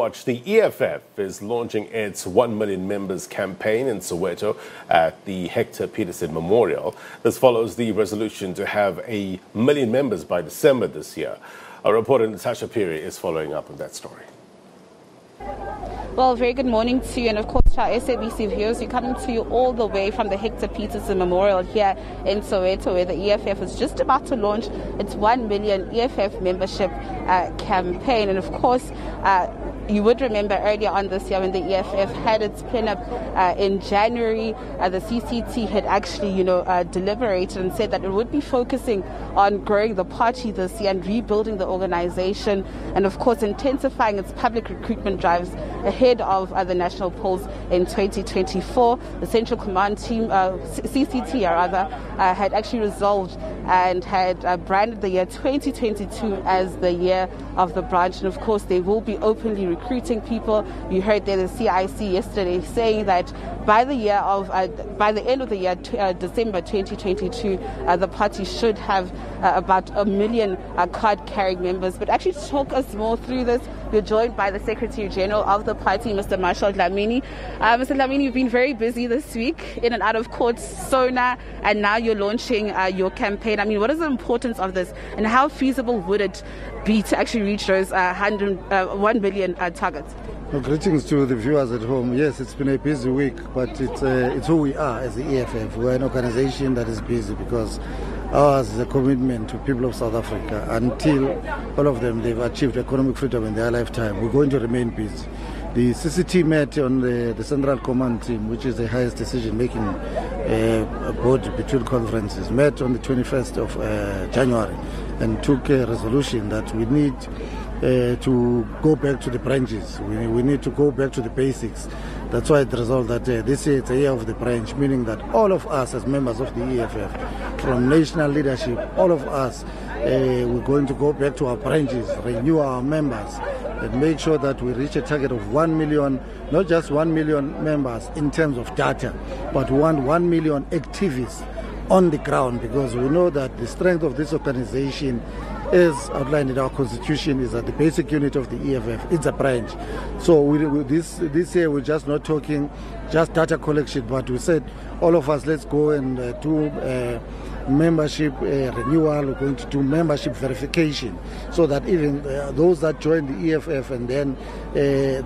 Watch the EFF is launching its 1 million members campaign in Soweto at the Hector Pieterson Memorial. This follows the resolution to have a million members by December this year. Our reporter Natasha Phiri is following up on that story. Well, very good morning to you, and of course, to our SABC viewers. We're coming to you all the way from the Hector Pieterson Memorial here in Soweto, where the EFF is just about to launch its 1 million EFF membership uh, campaign. And of course, uh, you would remember earlier on this year when the EFF had its plenum uh, in January, uh, the CCT had actually, you know, uh, deliberated and said that it would be focusing on growing the party this year and rebuilding the organization, and of course intensifying its public recruitment drives ahead of uh, the national polls in 2024. The Central Command Team, uh, CCT rather, uh, had actually resolved and had uh, branded the year 2022 as the year of the branch. And of course, they will be openly recruiting people. You heard there the CIC yesterday saying that by the year of uh, by the end of the year, t- uh, December 2022, uh, the party should have about a million card-carrying members. But actually, talk us more through this, we're joined by the Secretary General of the party, Mr. Marshall Dlamini. Uh, Mr. Dlamini, you've been very busy this week, in and out of court, SONA, and now you're launching uh, your campaign. I mean, what is the importance of this, and how feasible would it be to actually reach those uh, 100, uh, 1 billion uh, targets? Well, greetings to the viewers at home. Yes, it's been a busy week, but it's, uh, it's who we are as the EFF. We're an organization that is busy because ours is a commitment to people of South Africa. Until all of them they've achieved economic freedom in their lifetime, we're going to remain busy. The CCT met on the, the Central Command Team, which is the highest decision-making uh, board between conferences, met on the 21st of uh, January and took a resolution that we need uh, to go back to the branches. We, we need to go back to the basics. That's why it resolved that uh, this year it's a year of the branch, meaning that all of us as members of the EFF, from national leadership, all of us, uh, we're going to go back to our branches, renew our members, and make sure that we reach a target of 1 million, not just 1 million members in terms of data, but we want 1 million activists on the ground because we know that the strength of this organization as outlined in our constitution is that the basic unit of the EFF it's a branch. So we, we, this this year we're just not talking just data collection but we said all of us let's go and uh, do uh, membership uh, renewal, we're going to do membership verification so that even uh, those that join the EFF and then uh, they,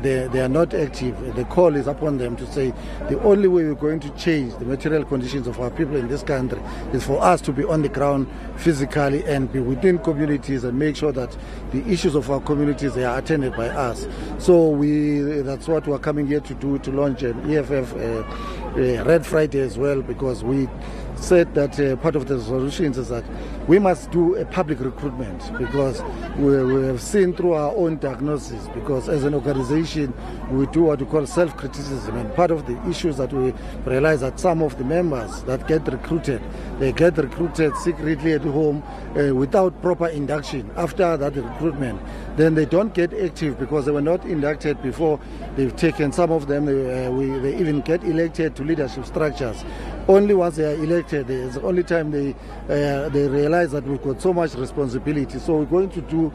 they, they are not active, the call is upon them to say the only way we're going to change the material conditions of our people in this country is for us to be on the ground physically and be within communities and make sure that the issues of our communities are attended by us. So we that's what we're coming here to do to launch an EFF uh, uh, Red Friday as well because we said that uh, part of the solutions is that we must do a public recruitment because we, we, have seen through our own diagnosis because as an organization we do what we call self-criticism and part of the issues that we realize that some of the members that get recruited they get recruited secretly at home uh, without proper induction after that recruitment. Then they don't get active because they were not inducted before they've taken some of them. Uh, we, they even get elected to leadership structures only once they are elected it's the only time they uh, they realize that we've got so much responsibility. So we're going to do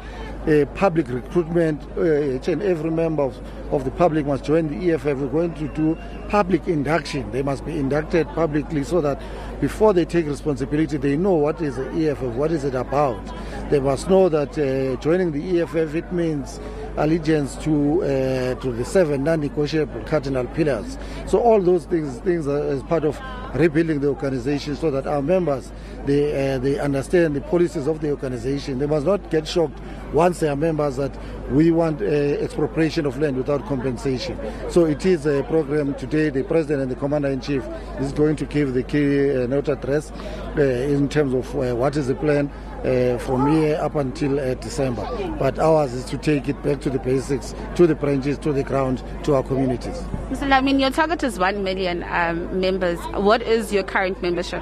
a public recruitment uh, and every member of, of the public must join the EFF we're going to do public induction. They must be inducted publicly so that before they take responsibility they know what is the EFF what is it about. They must know that uh, joining the EFF it means allegiance to uh, to the seven non-negotiable cardinal pillars. So all those things things are as part of rebuilding the organization so that our members they uh, they understand the policies of the organization. They must not get shocked once they are members that we want uh, expropriation of land without compensation. So it is a program today. The president and the commander in chief is going to give the key uh, note address uh, in terms of uh, what is the plan uh, from here up until uh, December. But ours is to take it back to the basics, to the branches, to the ground, to our communities. Mr. Dlamini, your target is 1 million um, members. What is your current membership?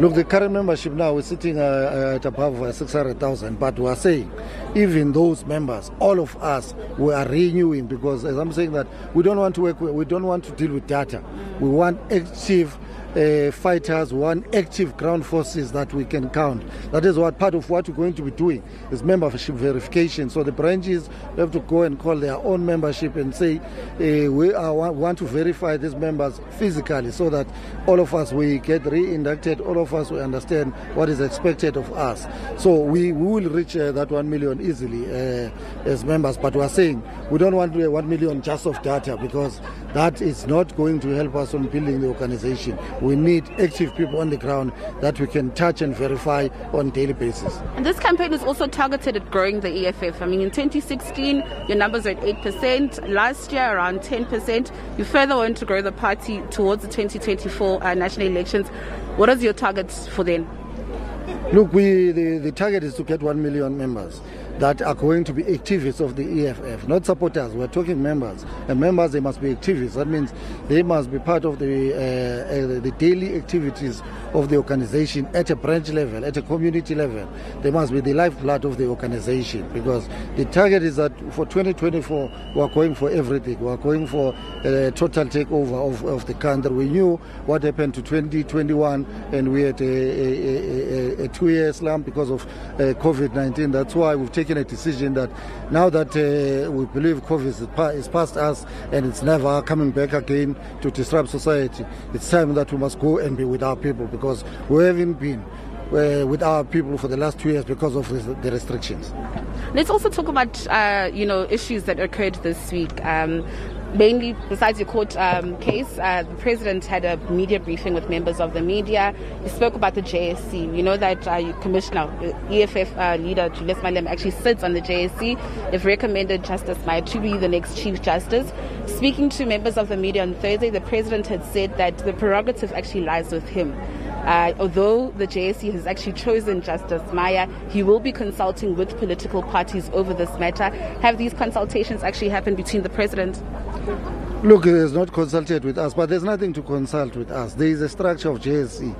Look, the current membership now is sitting uh, at above uh, 600,000, but we are saying even those members, all of us, we are renewing because, as I'm saying, that we don't want to work, we don't want to deal with data. We want active uh, fighters, one active ground forces that we can count. That is what part of what we're going to be doing is membership verification. So the branches have to go and call their own membership and say uh, we are, want to verify these members physically, so that all of us we get re-inducted, all of us we understand what is expected of us. So we, we will reach uh, that one million easily uh, as members. But we are saying we don't want one million just of data because that is not going to help us on building the organization. We need active people on the ground that we can touch and verify on daily basis. And this campaign is also targeted at growing the EFF. I mean, in 2016, your numbers were at 8%. Last year, around 10%. You further want to grow the party towards the 2024 uh, national elections. What is your target for then? Look, we the, the target is to get 1 million members that are going to be activists of the EFF, not supporters. We're talking members, and members they must be activists. That means they must be part of the uh, uh, the daily activities of the organization at a branch level, at a community level. They must be the lifeblood of the organization because the target is that for 2024 we are going for everything. We are going for a total takeover of, of the country. We knew what happened to 2021, and we had a, a, a, a two-year slump because of uh, COVID-19. That's why we've taken a decision that now that uh, we believe COVID is past us and it's never coming back again to disrupt society, it's time that we must go and be with our people because we haven't been uh, with our people for the last two years because of the restrictions. Let's also talk about uh, you know issues that occurred this week. Um, mainly besides your court um, case, uh, the president had a media briefing with members of the media. He spoke about the JSC. You know that uh, Commissioner, uh, EFF uh, leader Julius Malema actually sits on the JSC. They've recommended Justice Maya to be the next Chief Justice. Speaking to members of the media on Thursday, the president had said that the prerogative actually lies with him. Uh, although the JSC has actually chosen Justice Maya, he will be consulting with political parties over this matter. Have these consultations actually happened between the president? Look, he has not consulted with us, but there's nothing to consult with us. There is a structure of JSC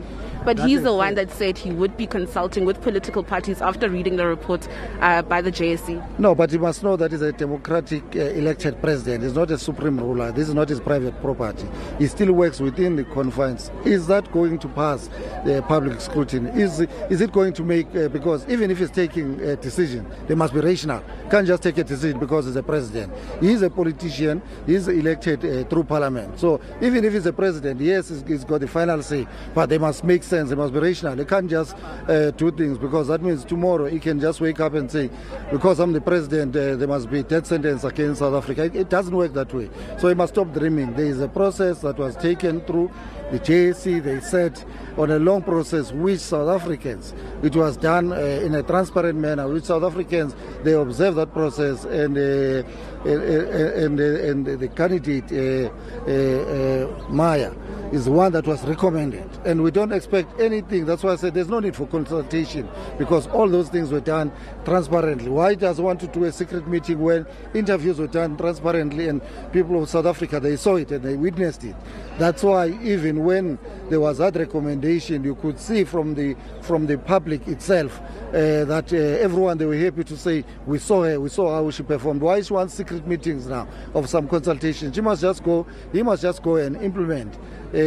but he's the one that said he would be consulting with political parties after reading the report uh, by the JSC. No, but you must know that he's a democratic uh, elected president. He's not a supreme ruler. This is not his private property. He still works within the confines. Is that going to pass the public scrutiny? Is is it going to make uh, because even if he's taking a decision, they must be rational. Can't just take a decision because he's a president. He's a politician. He's elected uh, through parliament. So even if he's a president, yes, he's, he's got the final say, but they must make sense. They must be rational. They can't just uh, do things because that means tomorrow he can just wake up and say, because I'm the president, uh, there must be death sentence against South Africa. It, it doesn't work that way. So he must stop dreaming. There is a process that was taken through the JSC. They said on a long process which South Africans, it was done uh, in a transparent manner, which South Africans, they observed that process and uh, and, and, and, the candidate uh, uh, uh, Maya is one that was recommended. And we don't expect anything. That's why I said there's no need for consultation because all those things were done transparently. Why does want to do a secret meeting when interviews were done transparently and people of South Africa, they saw it and they witnessed it. That's why even when there was that recommendation, you could see from the from the public itself uh, that uh, everyone they were happy to say we saw her, we saw how she performed. Why she wants secret meetings now of some consultation? She must just go. He must just go and implement uh,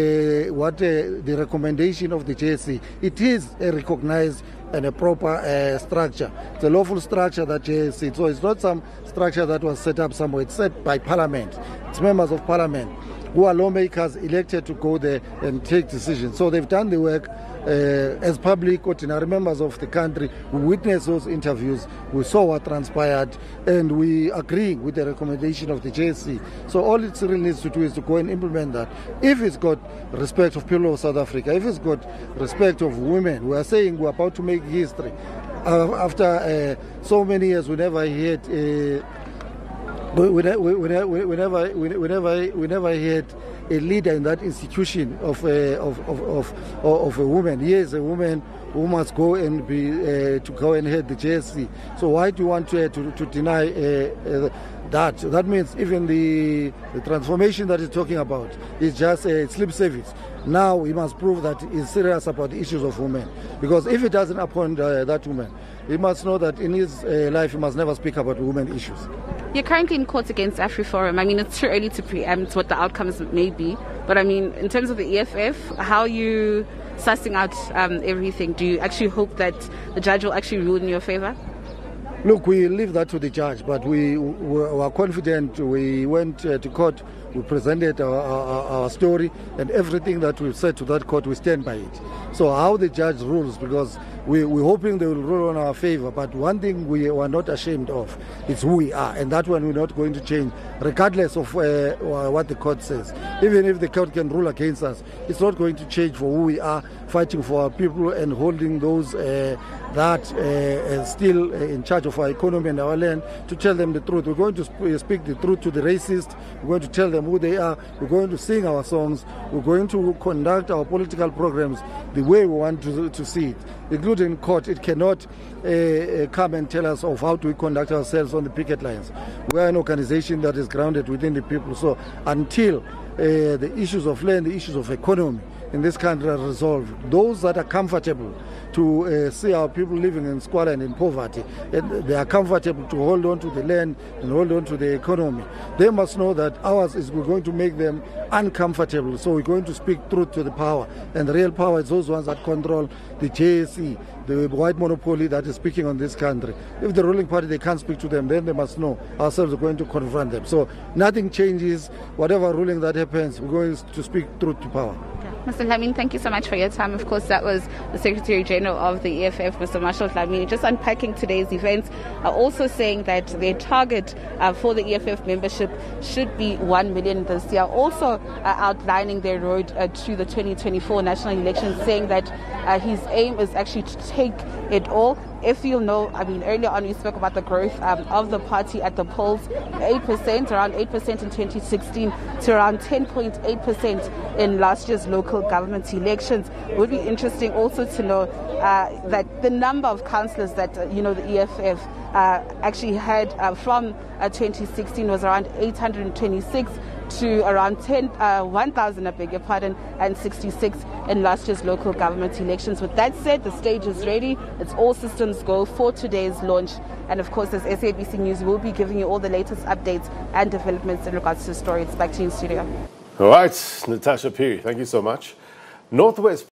what uh, the recommendation of the JSC. It is a recognized and a proper uh, structure. It's a lawful structure that JSC. So it's not some structure that was set up somewhere. It's set by Parliament. It's members of Parliament who are lawmakers elected to go there and take decisions. So they've done the work uh, as public ordinary members of the country. We witnessed those interviews. We saw what transpired, and we agree with the recommendation of the JSC. So all it really needs to do is to go and implement that. If it's got respect of people of South Africa, if it's got respect of women, we are saying we're about to make history. Uh, after uh, so many years, we never heard. Uh, whenever, we, we, we, never, we, never, we never had a leader in that institution of a, of, of, of, of a woman. Yes, a woman who must go and be uh, to go and head the JSC. So why do you want to, uh, to, to deny uh, uh, that? That means even the, the transformation that he's talking about is just a slip service. Now he must prove that he's serious about the issues of women. Because if he doesn't appoint uh, that woman, he must know that in his uh, life he must never speak about women issues. You're currently in court against AfriForum. I mean, it's too early to preempt what the outcomes may be. But I mean, in terms of the EFF, how you sussing out um, everything? Do you actually hope that the judge will actually rule in your favor? Look, we leave that to the judge, but we were confident. We went uh, to court, we presented our, our, our, story, and everything that we've said to that court, we stand by it. So, how the judge rules, because we, we're hoping they will rule in our favor, but one thing we are not ashamed of is who we are, and that one we're not going to change, regardless of uh, what the court says. Even if the court can rule against us, it's not going to change for who we are, fighting for our people and holding those uh, that uh, still uh, in charge of our economy and our land to tell them the truth. We're going to sp- speak the truth to the racist. We're going to tell them who they are. We're going to sing our songs. We're going to conduct our political programs the way we want to, to see it, including court. It cannot uh, uh, come and tell us of how to conduct ourselves on the picket lines. We are an organization that is grounded within the people. So until uh, the issues of land, the issues of economy in this country are resolved, those that are comfortable to uh, see our people living in squalor and in poverty. And they are comfortable to hold on to the land and hold on to the economy. They must know that ours is going to make them uncomfortable. So we're going to speak truth to the power. And the real power is those ones that control the JSE, the white monopoly that is speaking on this country. If the ruling party, they can't speak to them, then they must know ourselves are going to confront them. So nothing changes. Whatever ruling that happens, we're going to speak truth to power. Mr. Dlamini, thank you so much for your time. Of course, that was the Secretary General of the EFF, Mr. Marshall Dlamini, just unpacking today's events, uh, also saying that their target uh, for the EFF membership should be 1 million this year. Also uh, outlining their road uh, to the 2024 national elections, saying that uh, his aim is actually to take it all if you know, I mean, earlier on we spoke about the growth um, of the party at the polls, 8%, around 8% in 2016 to around 10.8% in last year's local government elections. It would be interesting also to know uh, that the number of councillors that, uh, you know, the EFF uh, actually had uh, from uh, 2016 was around 826 to around 10, uh, 1,000, I beg your pardon, and 66 in last year's local government elections. With that said, the stage is ready. It's all systems go for today's launch. And of course, as SABC News, we'll be giving you all the latest updates and developments in regards to the story. It's back to you in studio. All right, Natasha Phiri, thank you so much. Northwest